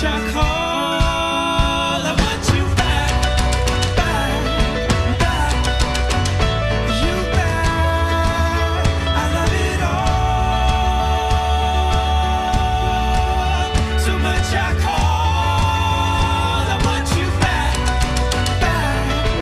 chocolate.